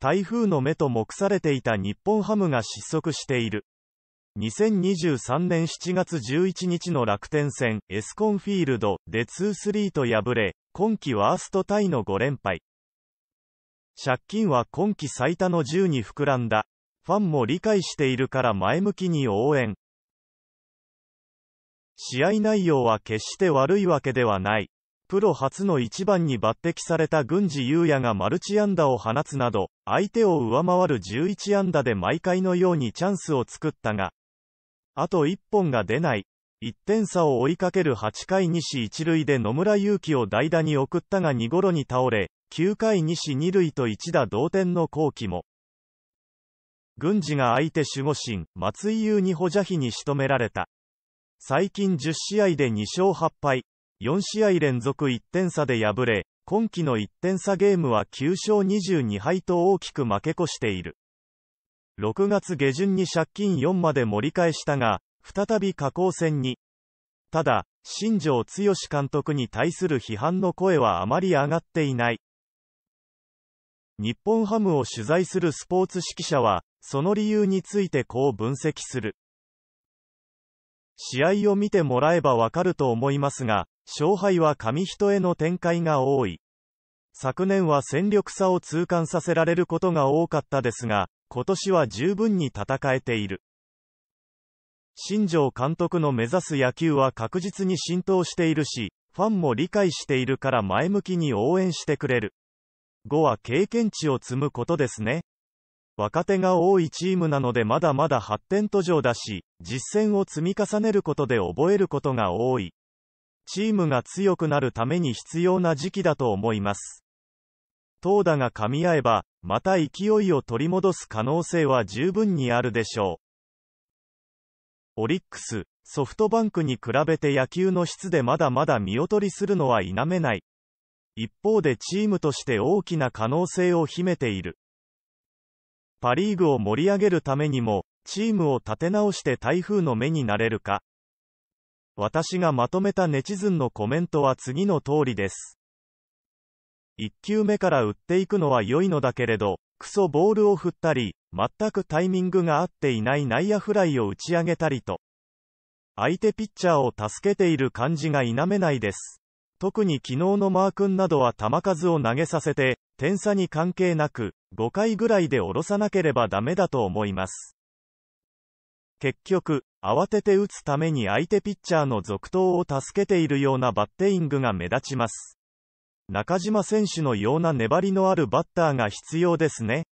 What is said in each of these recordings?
台風の目と目されていた日本ハムが失速している。2023年7月11日の楽天戦エスコンフィールドで2-3と敗れ、今季ワーストタイの5連敗。借金は今季最多の10に膨らんだ。ファンも理解しているから前向きに応援。試合内容は決して悪いわけではない。プロ初の1番に抜擢された郡司優也がマルチ安打を放つなど、相手を上回る11安打で毎回のようにチャンスを作ったが、あと1本が出ない。1点差を追いかける8回西1塁で野村勇輝を代打に送ったが2ゴロに倒れ、9回西2塁と1打同点の後期も。郡司が相手守護神、松井優に保邪費に仕留められた。最近10試合で2勝8敗、4試合連続1点差で敗れ、今季の1点差ゲームは9勝22敗と大きく負け越している。6月下旬に借金4まで盛り返したが、再び下降戦に。ただ、新庄剛志監督に対する批判の声はあまり上がっていない。日本ハムを取材するスポーツ指揮者は、その理由についてこう分析する。試合を見てもらえばわかると思いますが、勝敗は紙一重の展開が多い。昨年は戦力差を痛感させられることが多かったですが、今年は十分に戦えている。新庄監督の目指す野球は確実に浸透しているし、ファンも理解しているから前向きに応援してくれる。5は経験値を積むことですね。若手が多いチームなのでまだまだ発展途上だし、実践を積み重ねることで覚えることが多い。チームが強くなるために必要な時期だと思います。投打が噛み合えば、また勢いを取り戻す可能性は十分にあるでしょう。オリックス、ソフトバンクに比べて野球の質でまだまだ見劣りするのは否めない。一方でチームとして大きな可能性を秘めている。パリーグを盛り上げるためにも、チームを立て直して台風の目になれるか。私がまとめたネチズンのコメントは次の通りです。1球目から打っていくのは良いのだけれど、クソボールを振ったり、全くタイミングが合っていない内野フライを打ち上げたりと、相手ピッチャーを助けている感じが否めないです。特に昨日のマー君などは球数を投げさせて、点差に関係なく、5回ぐらいで下ろさなければダメだと思います。結局、慌てて打つために相手ピッチャーの続投を助けているようなバッティングが目立ちます。中島選手のような粘りのあるバッターが必要ですね。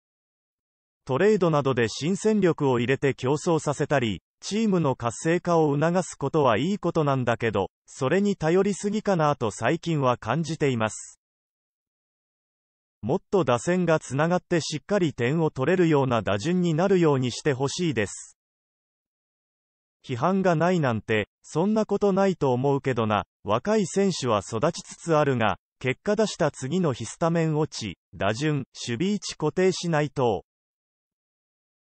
トレードなどで新戦力を入れて競争させたり、チームの活性化を促すことはいいことなんだけど、それに頼りすぎかなと最近は感じています。もっと打線がつながってしっかり点を取れるような打順になるようにしてほしいです。批判がないなんて、そんなことないと思うけどな、若い選手は育ちつつあるが、結果出した次の日スタメン落ち、打順、守備位置固定しないと、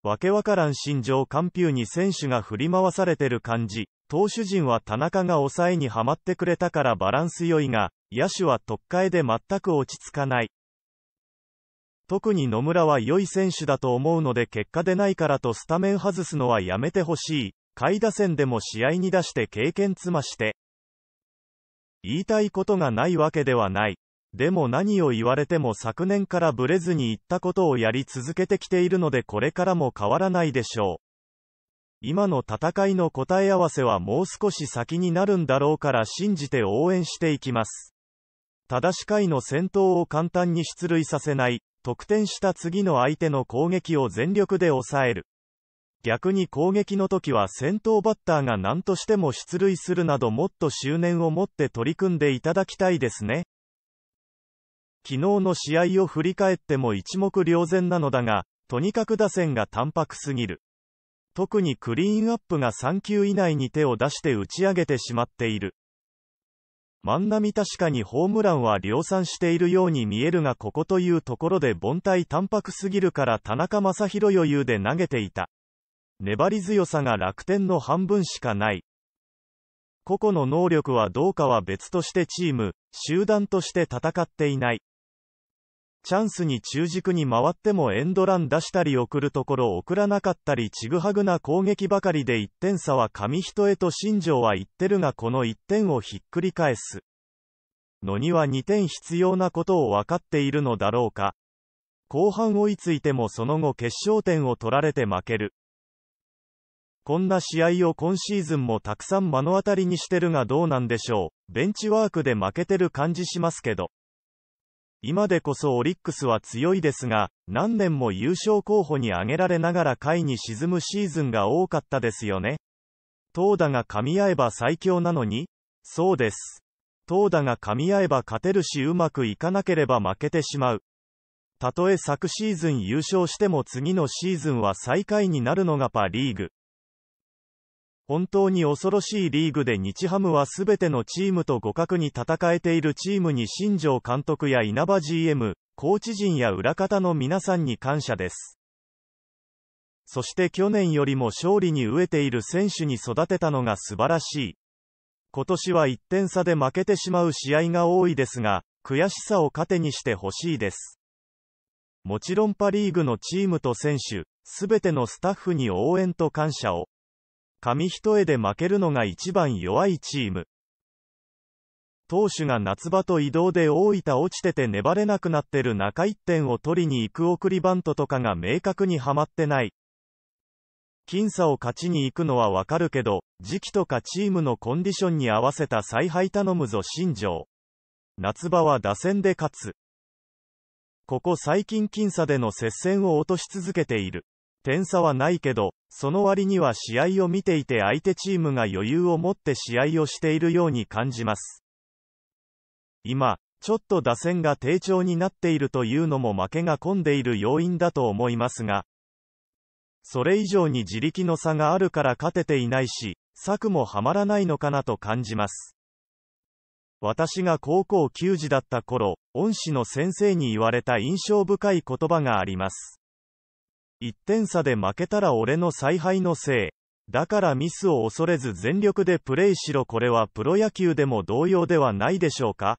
わけわからん心情カンピューに選手が振り回されてる感じ。投手陣は田中が抑えにはまってくれたからバランス良いが、野手は特会で全く落ち着かない。特に野村は良い選手だと思うので結果でないからとスタメン外すのはやめてほしい。下位打線でも試合に出して経験つまして。言いたいことがないわけではない。でも何を言われても昨年からブレずに言ったことをやり続けてきているのでこれからも変わらないでしょう。今の戦いの答え合わせはもう少し先になるんだろうから信じて応援していきます。ただし回の戦闘を簡単に出塁させない、得点した次の相手の攻撃を全力で抑える。逆に攻撃の時は先頭バッターが何としても出塁するなどもっと執念を持って取り組んでいただきたいですね。昨日の試合を振り返っても一目瞭然なのだが、とにかく打線が淡白すぎる。特にクリーンアップが3球以内に手を出して打ち上げてしまっている。万波確かにホームランは量産しているように見えるがここというところで凡退淡白すぎるから田中将大余裕で投げていた。粘り強さが楽天の半分しかない。個々の能力はどうかは別としてチーム、集団として戦っていない。チャンスに中軸に回ってもエンドラン出したり送るところ送らなかったりちぐはぐな攻撃ばかりで1点差は紙一重と新庄は言ってるがこの1点をひっくり返すのには2点必要なことを分かっているのだろうか後半追いついてもその後決勝点を取られて負けるこんな試合を今シーズンもたくさん目の当たりにしてるがどうなんでしょう。ベンチワークで負けてる感じしますけど。今でこそオリックスは強いですが、何年も優勝候補に挙げられながら下位に沈むシーズンが多かったですよね。投打が噛み合えば最強なのにそうです。投打が噛み合えば勝てるしうまくいかなければ負けてしまう。たとえ昨シーズン優勝しても次のシーズンは最下位になるのがパ・リーグ。本当に恐ろしいリーグで日ハムは全てのチームと互角に戦えているチームに新庄監督や稲葉 GM、コーチ陣や裏方の皆さんに感謝です。そして去年よりも勝利に飢えている選手に育てたのが素晴らしい。今年は1点差で負けてしまう試合が多いですが、悔しさを糧にしてほしいです。もちろんパリーグのチームと選手、すべてのスタッフに応援と感謝を。紙一重で負けるのが一番弱いチーム。投手が夏場と移動で大分落ちてて粘れなくなってる中1点を取りに行く送りバントとかが明確にはまってない。僅差を勝ちに行くのはわかるけど、時期とかチームのコンディションに合わせた采配頼むぞ新庄。夏場は打線で勝つ。ここ最近僅差での接戦を落とし続けている。点差はないけど、その割には試合を見ていて相手チームが余裕を持って試合をしているように感じます。今、ちょっと打線が低調になっているというのも負けが込んでいる要因だと思いますが、それ以上に自力の差があるから勝てていないし、策もはまらないのかなと感じます。私が高校球児だった頃、恩師の先生に言われた印象深い言葉があります。1点差で負けたら俺の采配のせい。だからミスを恐れず全力でプレイしろこれはプロ野球でも同様ではないでしょうか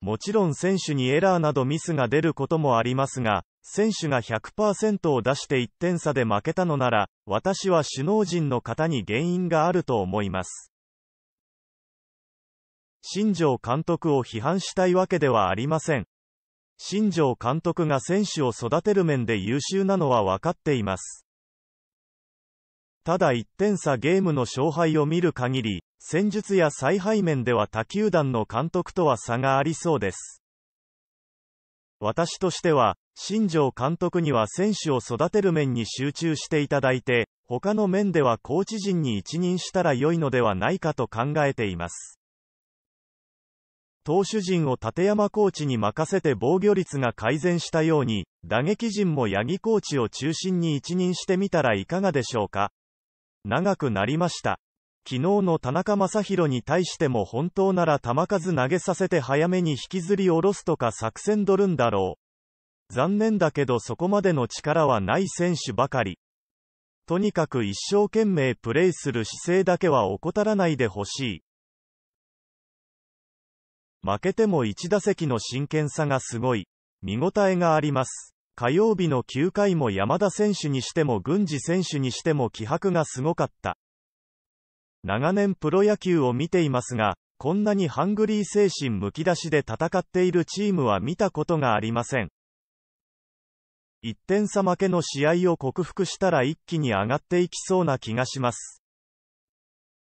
もちろん選手にエラーなどミスが出ることもありますが、選手が100%を出して1点差で負けたのなら、私は首脳陣の方に原因があると思います。新庄監督を批判したいわけではありません。新庄監督が選手を育てる面で優秀なのは分かっています。ただ1点差ゲームの勝敗を見る限り、戦術や采配面では他球団の監督とは差がありそうです。私としては、新庄監督には選手を育てる面に集中していただいて、他の面ではコーチ陣に一任したら良いのではないかと考えています。投手陣を立山コーチに任せて防御率が改善したように、打撃陣も八木コーチを中心に一任してみたらいかがでしょうか。長くなりました。昨日の田中将大に対しても本当なら球数投げさせて早めに引きずり下ろすとか作戦取るんだろう。残念だけどそこまでの力はない選手ばかり。とにかく一生懸命プレーする姿勢だけは怠らないでほしい。負けても1打席の真剣さがすごい。見応えがあります。火曜日の9回も山田選手にしても郡司選手にしても気迫がすごかった。長年プロ野球を見ていますが、こんなにハングリー精神むき出しで戦っているチームは見たことがありません。1点差負けの試合を克服したら一気に上がっていきそうな気がします。